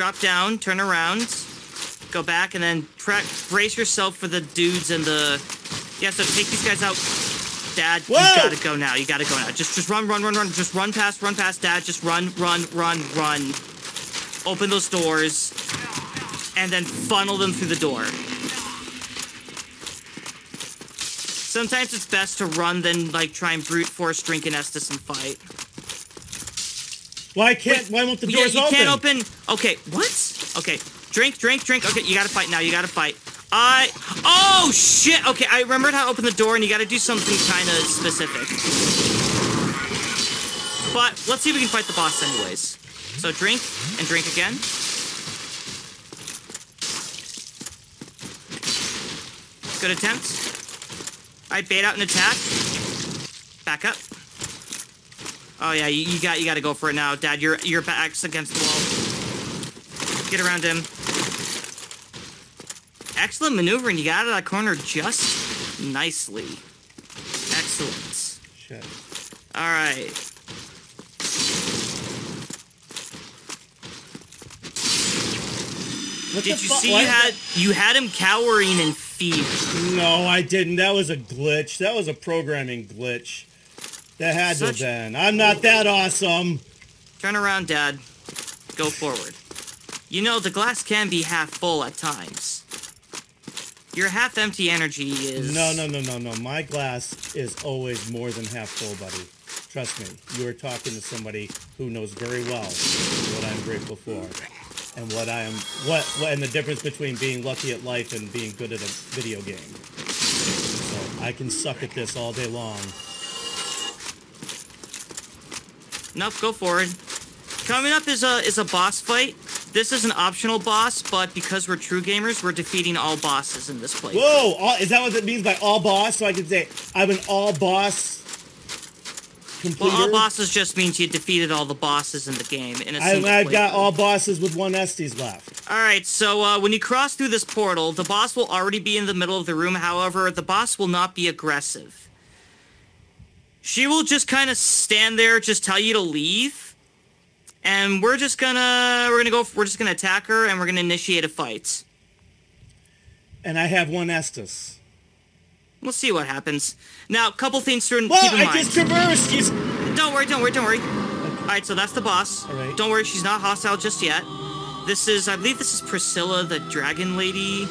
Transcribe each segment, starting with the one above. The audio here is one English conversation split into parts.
drop down, turn around, go back, and then brace yourself for the dudes and the. Yeah, so take these guys out. Dad, Whoa! you gotta go now. You gotta go now. Just, just run, run, run, run. Just run past, run past. Dad, just run, run, run, run. Open those doors, and then funnel them through the door. Sometimes it's best to run than like try and brute force drink and Estus and fight. Why can't? why won't the Yeah, doors you open? can't open. Okay, what? Okay, drink, drink, drink. Okay, you gotta fight now. You gotta fight. I. Oh shit. Okay, I remembered how to open the door, and you gotta do something kind of specific. But let's see if we can fight the boss anyways. So drink and drink again. Good attempt. Alright, bait out an attack. Back up. Oh yeah, you, you got you got to go for it now, Dad. Your your back's against the wall. Get around him. Excellent maneuvering. You got out of that corner just nicely. Excellent. Shit. All right. What Did you see you had you had him cowering in fear? No, I didn't. That was a glitch. That was a programming glitch. That had Such- to have been. I'm not that awesome. Turn around, Dad. Go forward. You know the glass can be half full at times. Your half empty energy is No, no, no, no, no. My glass is always more than half full, buddy. Trust me. You are talking to somebody who knows very well what I'm grateful for. And what I am, what, what, and the difference between being lucky at life and being good at a video game. So I can suck at this all day long. Nope, go forward. Coming up is a is a boss fight. This is an optional boss, but because we're true gamers, we're defeating all bosses in this place. Whoa! All, is that what it means by all boss? So I can say I'm an all boss completer. Well, all bosses just means you defeated all the bosses in the game in a I, single I've got all bosses with one Estus left. All right, so uh, when you cross through this portal, the boss will already be in the middle of the room. However, the boss will not be aggressive. She will just kind of stand there, just tell you to leave, and we're just gonna we're gonna go we're just gonna attack her and we're gonna initiate a fight. And I have one Estus. We'll see what happens. Now, a couple things to Well, keep in I mind. just traversed. You... Don't worry, don't worry, don't worry. All right, so that's the boss. All right. Don't worry, she's not hostile just yet. This is, I believe, this is Priscilla, the dragon lady.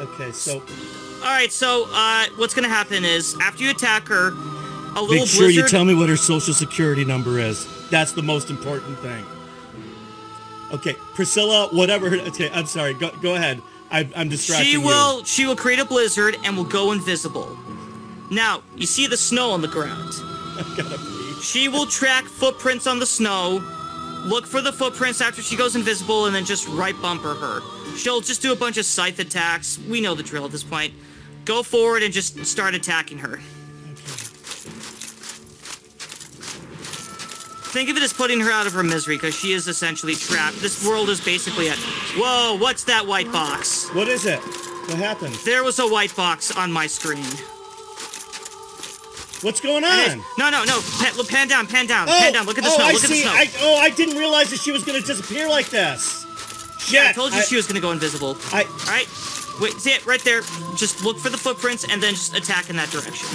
Okay, so All right, so uh, what's gonna happen is after you attack her, a little make sure blizzard. you tell me what her social security number is. That's the most important thing. Okay, Priscilla, whatever. Her, okay, I'm sorry. Go, go ahead. I, I'm distracting she you. will, she will create a blizzard and will go invisible. Now, you see the snow on the ground. I gotta pee. She will track footprints on the snow, look for the footprints after she goes invisible, and then just right bumper her. She'll just do a bunch of scythe attacks. We know the drill at this point. Go forward and just start attacking her. Think of it as putting her out of her misery, because she is essentially trapped. This world is basically a... Whoa, what's that white box? What is it? What happened? There was a white box on my screen. What's going on? No, no, no. Pan, look, pan down, pan down, Oh, pan down. Look at the oh, snow, I look at the see. snow. I, oh, I didn't realize that she was gonna disappear like this. Shit. I told you she was gonna go invisible. I, Alright? Wait, see it right there. Just look for the footprints and then just attack in that direction.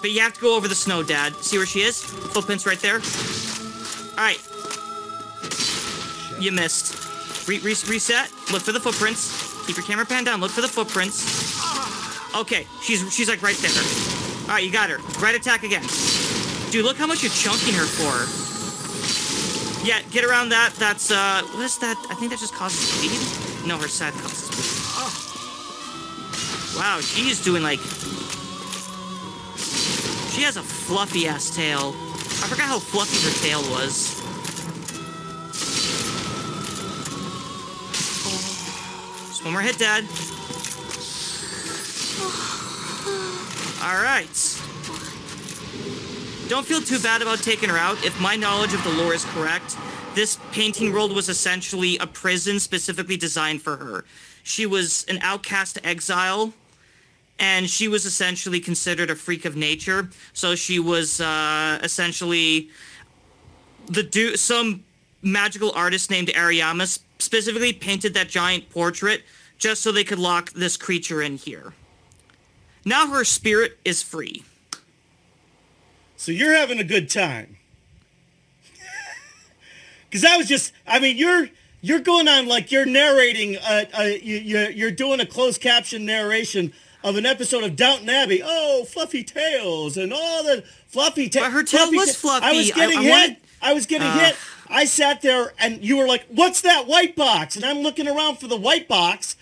But you have to go over the snow, Dad. See where she is? Footprints right there. Alright. You missed. Re- re- reset. Look for the footprints. Keep your camera pan down. Look for the footprints. Okay, she's she's like right there. Alright, you got her. Right attack again. Dude, look how much you're chunking her for. Yeah, get around that. That's, uh, what is that? I think that just causes bleed? No, her side causes bleed. Oh. Wow, she's doing like... She has a fluffy-ass tail. I forgot how fluffy her tail was. Just one more hit, Dad. Alright. Don't feel too bad about taking her out. If my knowledge of the lore is correct, this painting world was essentially a prison specifically designed for her. She was an outcast exile, and she was essentially considered a freak of nature. So she was uh, essentially the du- some magical artist named Ariyama s- specifically painted that giant portrait just so they could lock this creature in here. Now her spirit is free. So you're having a good time. Because I was just, I mean, you're you're going on like you're narrating, uh, uh, you, you're, you're doing a closed caption narration of an episode of Downton Abbey. Oh, fluffy tails and all the fluffy tails. But her tail was fluffy. I was getting I hit. wanted- I was getting Ugh. hit. I sat there and you were like, "What's that white box?" And I'm looking around for the white box,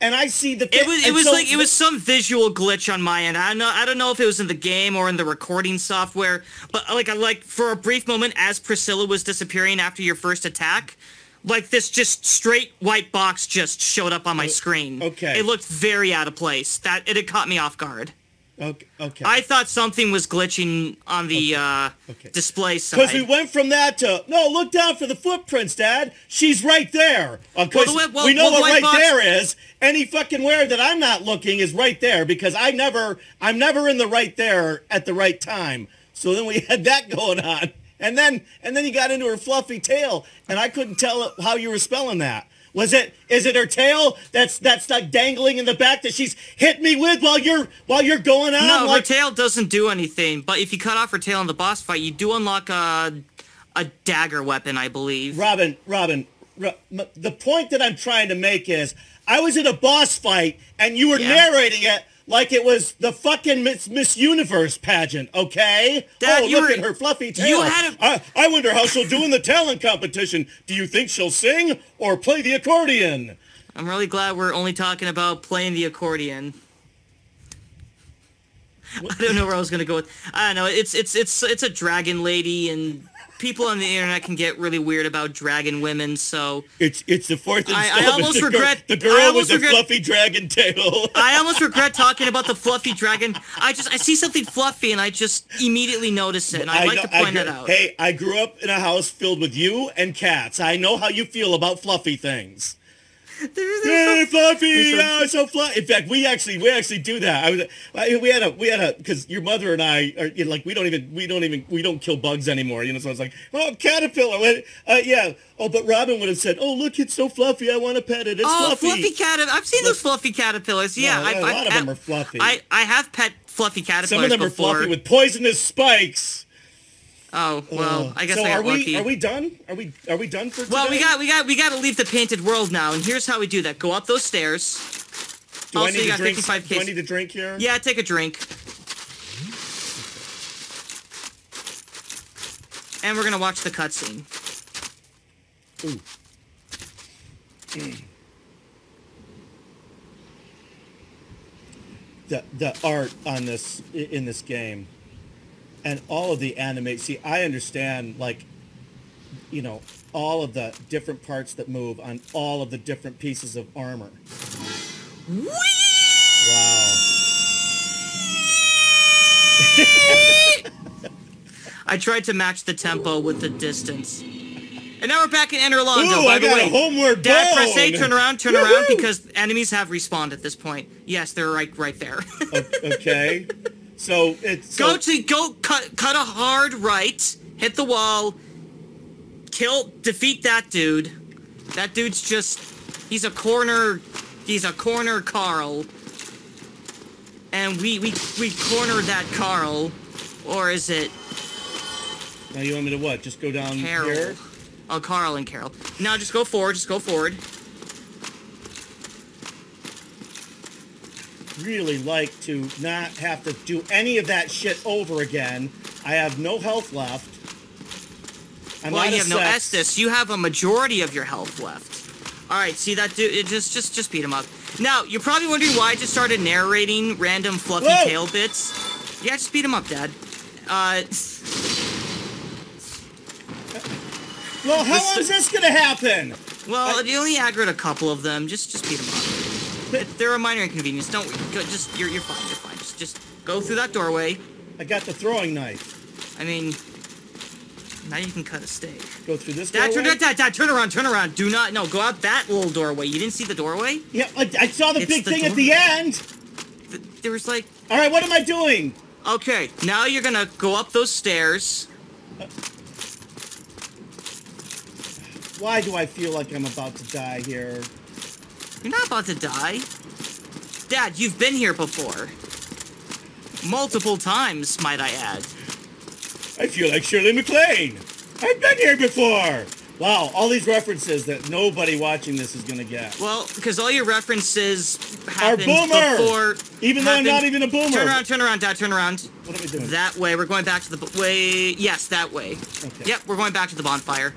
and I see the. It was it was so like it was some visual glitch on my end. I don't know I don't know if it was in the game or in the recording software, but like I like for a brief moment as Priscilla was disappearing after your first attack, like this just straight white box just showed up on my oh, screen. okay. It looked very out of place. That it had caught me off guard. Okay. okay. I thought something was glitching on the uh, Okay. display Because we went from that to no, look down for the footprints, Dad. She's right there. Because Well, the well, we know well, what right box- there is. Any fucking where that I'm not looking is right there because I never, I'm never in the right there at the right time. So then we had that going on, and then and then you got into her fluffy tail, and I couldn't tell how you were spelling that. Was it? Is it her tail that's that's like dangling in the back that she's hit me with while you're while you're going on? no, her tail doesn't do anything. But if you cut off her tail in the boss fight, you do unlock a a dagger weapon, I believe. Robin, Robin, Ro- the point that I'm trying to make is I was in a boss fight and you were Yeah. narrating it like it was the fucking Miss, Miss Universe pageant, okay? Dad, oh, look were- at her fluffy tail. you had a- I, I wonder how she'll do in the talent competition. Do you think she'll sing or play the accordion? I'm really glad we're only talking about playing the accordion. I don't know where I was gonna go with. I don't know. It's it's it's it's a dragon lady, and people on the internet can get really weird about dragon women. So It's it's the fourth I- I almost the, regret- the girl with the fluffy dragon tail. I almost regret talking about the fluffy dragon. I just I see something fluffy, and I just immediately notice it, and I'd like know- to point I that out. Hey, I grew up in a house filled with you and cats. I know how you feel about fluffy things. Hey, there's fluffy! Oh, so fluffy. In fact, we actually we actually do that. I was I- we had a we had a because your mother and I are you know, like we don't even we don't even we don't kill bugs anymore. You know, so I was like, oh, caterpillar. What- Uh, yeah. Oh, but Robin would have said, oh, look, it's so fluffy. I want to pet it. It's Oh, fluffy. fluffy caterpillar! I've seen those fluffy caterpillars. Yeah, No, I've, a I've, lot of I've- them are fluffy. I I have pet fluffy caterpillars Some of them are fluffy with poisonous spikes. Oh well, I guess so I got are we lucky. are we done? Are we are we done for today? well, we got we got we got to leave the painted world now, and here's how we do that: go up those stairs. Do I need you got drink? 55 Do I need to drink here? Yeah, take a drink. And we're gonna watch the cutscene. Ooh. The the art on this in this game, and all of the animate. See, I understand like, you know, all of the different parts that move on all of the different pieces of armor. Wow. I tried to match the tempo with the distance. And now we're back in Anor Londo. Ooh, By I the way, a homeward Dad, press A, turn around, turn around, because enemies have respawned at this point. Yes, they're right, right there. Okay. So it's so, go to go cut cut a hard right, hit the wall, kill, defeat that dude. That dude's just he's a corner he's a corner Carl. And we we we cornered that Carl. Or is it now you want me to what? Just go down Carol? here? Oh, Carl and Carol. Now just go forward, just go forward. Really like to not have to do any of that shit over again. I have no health left. I'm well, you have no sex. Estus. You have a majority of your health left. All right, see that dude? It just, just, just beat him up. Now you're probably wondering why I just started narrating random fluffy Whoa! tail bits. Yeah, just beat him up, Dad. Uh, Well, how This- long is this gonna happen? well, I- you only aggroed a couple of them. Just, just beat him up. They're a minor inconvenience. Don't go, just you're, you're fine. You're fine. Just, just go through that doorway. I got the throwing knife. I mean, now you can cut a steak. Go through this Dad, turn, doorway? dad, dad, turn around, turn around. Do not, no, go out that little doorway. You didn't see the doorway? Yeah, I, I saw the It's big the thing at the end. Th- There was like All right, what am I doing? Okay, now you're gonna go up those stairs. Why do I feel like I'm about to die here? You're not about to die. Dad, you've been here before. Multiple times, might I add. I feel like Shirley MacLaine. I've been here before. Wow, all these references that nobody watching this is gonna get. Well, because all your references Are happened boomer! before. Even though I'm not even a boomer. Turn around, turn around, Dad, turn around. What are we doing? That way. We're going back to the way. Yes, that way. Okay. Yep, we're going back to the bonfire.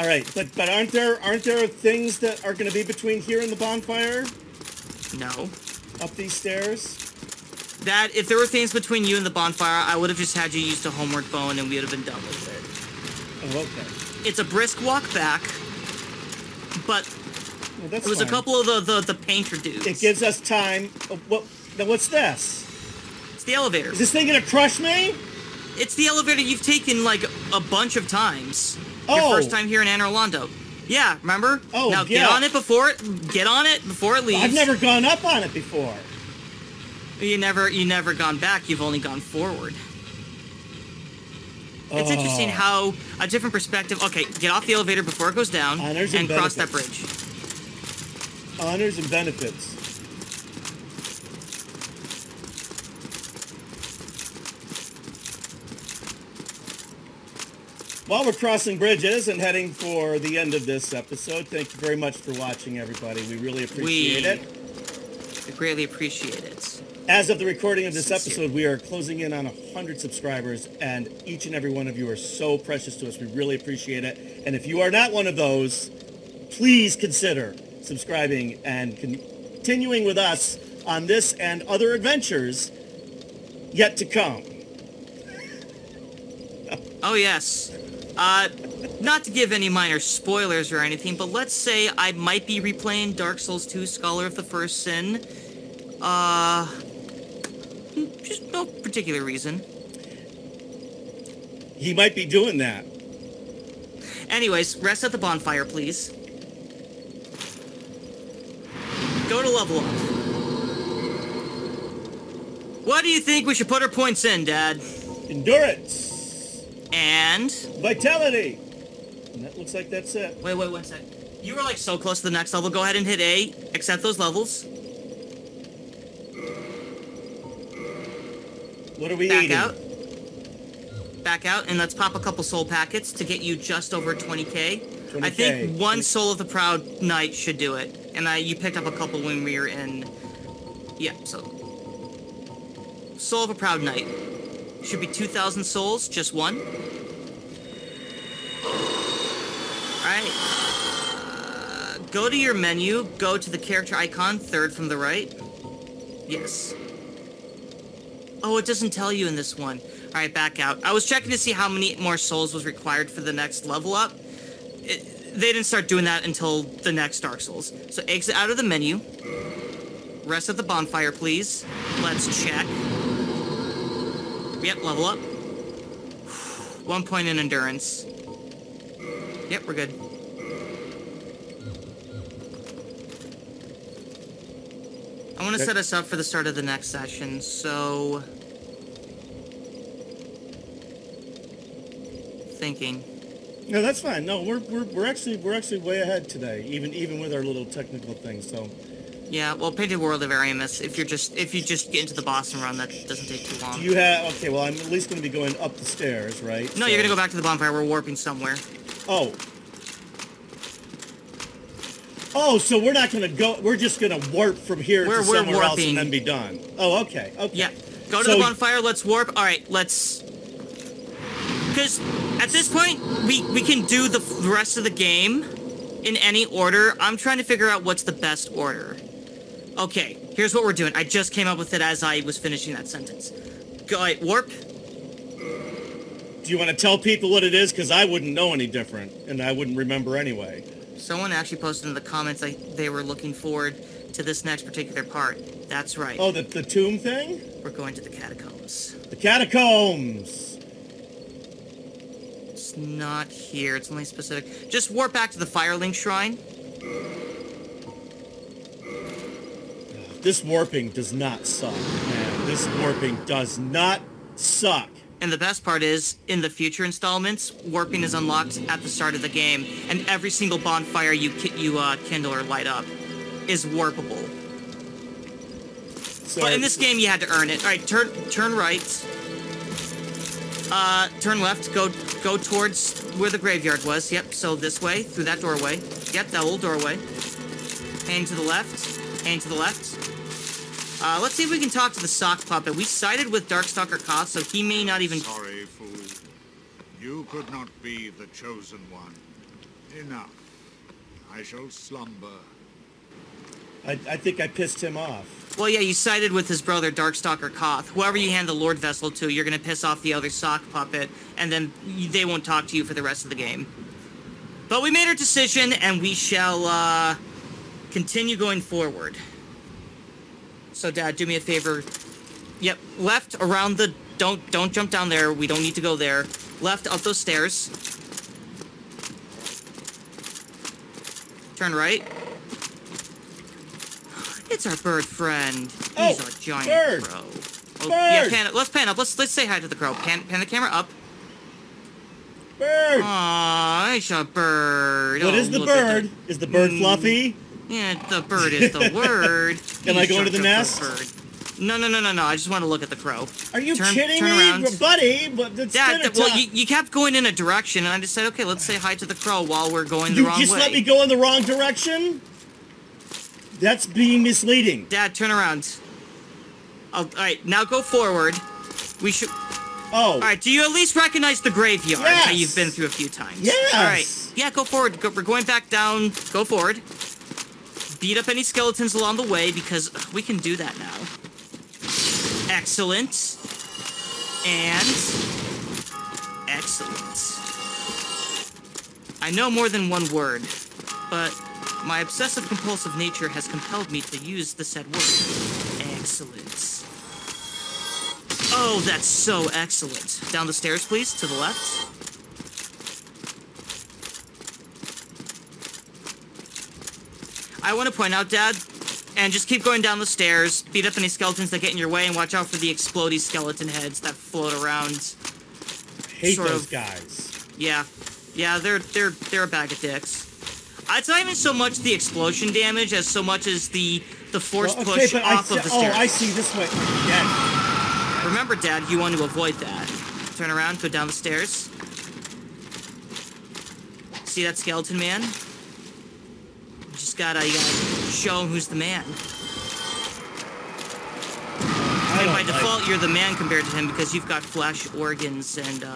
All right, but but aren't there aren't there things that are gonna be between here and the bonfire? No. Up these stairs? That if there were things between you and the bonfire, I would have just had you use the homeward bone and we would have been done with it. Oh, okay. It's a brisk walk back, but that's it was a couple of the, the, the painter dudes. It gives us time. Oh, what? Now what's this? it's the elevator. Is this thing gonna crush me? It's the elevator you've taken like a bunch of times. Oh. Your first time here in Anor Londo. Yeah, remember? Oh, now yeah. get on it before it get on it before it leaves. I've never gone up on it before. you never you never gone back, you've only gone forward. It's oh. interesting Oh. how a different perspective. Okay, get off the elevator before it goes down Honors and and cross that bridge. Honors and benefits. While we're crossing bridges and heading for the end of this episode, thank you very much for watching, everybody. We really appreciate We- it. We greatly appreciate it. As of the recording of this episode, we are closing in on 100 subscribers, and each and every one of you are so precious to us. We really appreciate it. And if you are not one of those, please consider subscribing and continuing with us on this and other adventures yet to come. Oh yes. Uh, not to give any minor spoilers or anything, but let's say I might be replaying Dark Souls 2 Scholar of the First Sin. Uh, just no particular reason. He might be doing that. Anyways, rest at the bonfire, please. Go to level up. What do you think we should put our points in, Dad? Endurance, And vitality. And that looks like that's it. wait, wait, one sec. You were like so close to the next level. Go ahead and hit A. Accept those levels. What are we Back eating? out. Back out, and let's pop a couple soul packets to get you just over 20k. I 20K. think one soul of the proud knight should do it, and I you picked up a couple when we were in. Yeah, so soul of a proud knight should be 2,000 souls, just one. All right. Uh, go to your menu. Go to the character icon, third from the right. Yes. Oh, it doesn't tell you in this one. All right, back out. I was checking to see how many more souls was required for the next level up. It, they didn't start doing that until the next Dark Souls. So exit out of the menu. Rest at the bonfire, please. Let's check. Yep, level up. One point in endurance. Yep, we're good. I want to set us up for the start of the next session, so... Thinking. No, that's fine. No, we're, we're, we're actually we're actually way ahead today, even even with our little technical thing, So Yeah, well, Painted World of Ariamis, if you're just, if you just get into the boss and run, that doesn't take too long. you have okay. Well, I'm at least going to be going up the stairs, right? No, So- you're gonna go back to the bonfire, we're warping somewhere. Oh. Oh, so we're not going to go. We're just going to warp from here We're- to we're somewhere else and then be done. Oh, okay. Okay. Yeah, go to So- the bonfire, let's warp. Alright, let's... Because at this point, we, we can do the the rest of the game in any order. I'm trying to figure out what's the best order. Okay, here's what we're doing. I just came up with it as I was finishing that sentence. Go, alright, warp. Do you want to tell people what it is? Because I wouldn't know any different, and I wouldn't remember anyway. Someone actually posted in the comments like they were looking forward to this next particular part. That's right. Oh, the the tomb thing, We're going to the catacombs. the catacombs. It's not here. It's only specific. Just warp back to the Firelink Shrine. This warping does not suck, man. This warping does not suck. And the best part is, in the future installments, warping is unlocked at the start of the game, and every single bonfire you you uh, kindle or light up is warpable. So But in this game, you had to earn it. All right, turn turn right. Uh, turn left. Go go towards where the graveyard was. Yep. So this way through that doorway. Yep, that old doorway. Hang to the left. Hang to the left. Uh, let's see if we can talk to the sock puppet. We sided with Darkstalker Kaathe, so he may not even. Sorry, fool. You could not be the chosen one. Enough. I shall slumber. I, I think I pissed him off. Well, yeah, you sided with his brother Darkstalker Kaathe. Whoever you hand the Lord Vessel to, you're gonna piss off the other sock puppet, and then they won't talk to you for the rest of the game. But we made our decision, and we shall uh, continue going forward. So, Dad, do me a favor. Yep, left around the. Don't don't jump down there. We don't need to go there. Left up those stairs. Turn right. It's our bird friend. He's Oh, a giant bird. crow. Oh, yeah, pan, let's pan up. Let's let's say hi to the crow. Pan pan the camera up. Bird. Aw, it's a bird. what Oh, is the bird? Is the bird Mm. fluffy? Yeah, the bird is the word. Can I go just the nest? Bird. No, no, no, no, no. I just want to look at the crow. Are you Turn- kidding turn me, around. buddy? But it's Dad, well, you, you kept going in a direction, and I just said, okay, let's say hi to the crow while we're going the You wrong just let me go in the wrong direction. That's being misleading. Dad, turn around. I'll, all right, now go forward. We should. Oh, All right, do you at least recognize the graveyard that you've been through a few times? Yes. All right. Yeah, go forward. Go, we're going back down. Go forward. Beat up any skeletons along the way because we can do that now. Excellent. And excellent. I know more than one word, but my obsessive compulsive nature has compelled me to use the said word. Excellent. Oh, that's so excellent. Down the stairs, please, to the left. I want to point out, Dad, and just keep going down the stairs, beat up any skeletons that get in your way, and watch out for the explodey skeleton heads that float around. hate sort those of- guys. Yeah, yeah, they're they're they're a bag of dicks. It's not even so much the explosion damage as so much as the the force Well, okay, push I off see, of the stairs. oh. I see this way. Yeah. Remember, Dad, you want to avoid that. Turn around, go down the stairs. See that skeleton man? Gotta, you gotta show him who's the man. I And by like- default, you're the man compared to him because you've got flesh, organs, and uh,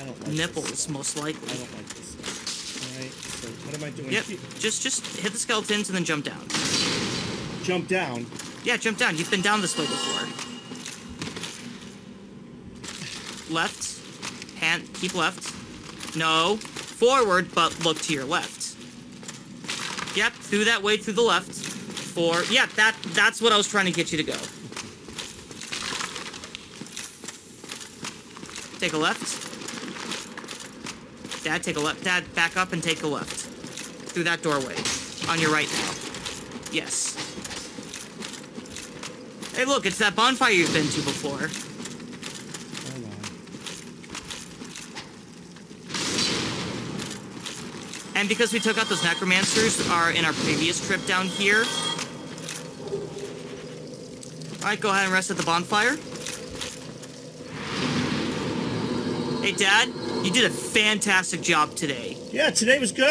I don't like nipples, most I likely. don't like this stuff. All right. So what am I doing? Yep. here? Just, just hit the skeletons and then jump down. Jump down. Yeah, jump down. You've been down this way before. Left. Hand. Keep left. No. Forward, but look to your left. Yep, through that way, through the left. For yeah, that that's what I was trying to get you to go. Take a left. Dad, take a left. Dad, back up and take a left. Through that doorway. On your right now. Yes. Hey, look, it's that bonfire you've been to before. Hold on. And because we took out those necromancers are in our previous trip down here. Alright, go ahead and rest at the bonfire. Hey, Dad, you did a fantastic job today. Yeah, today was good.